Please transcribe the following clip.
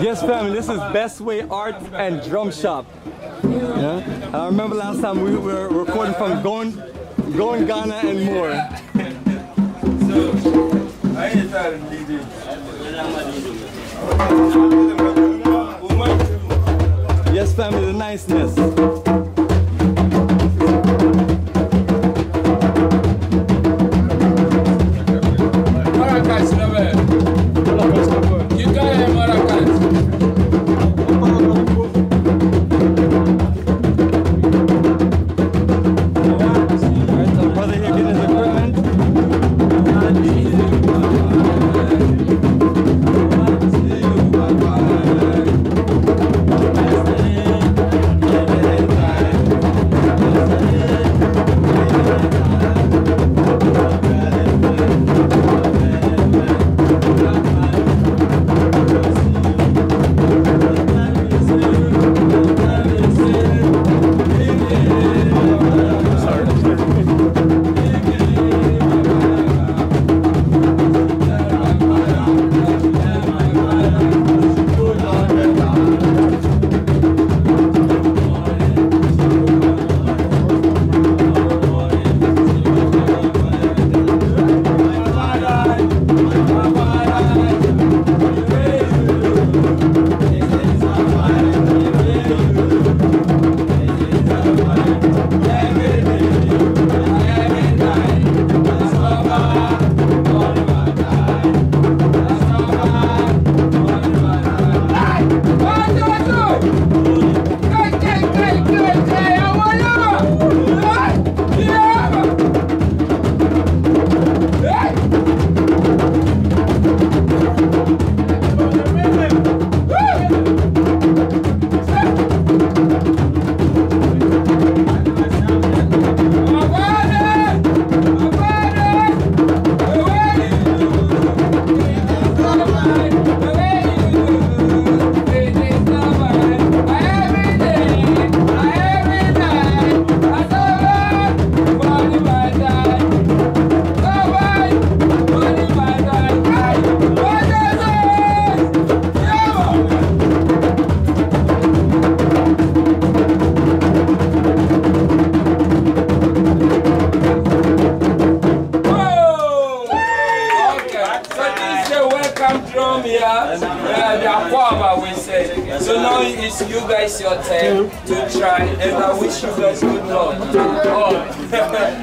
Yes, family, this is Best Way Art and Drum Shop. Yeah? I remember last time we were recording from Going, Going Ghana and more. Yes, family, the niceness. Welcome drum here. Yeah, the Akwaaba we say. So now it's you guys your turn to try, and I wish you guys good luck. Oh.